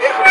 Yeah.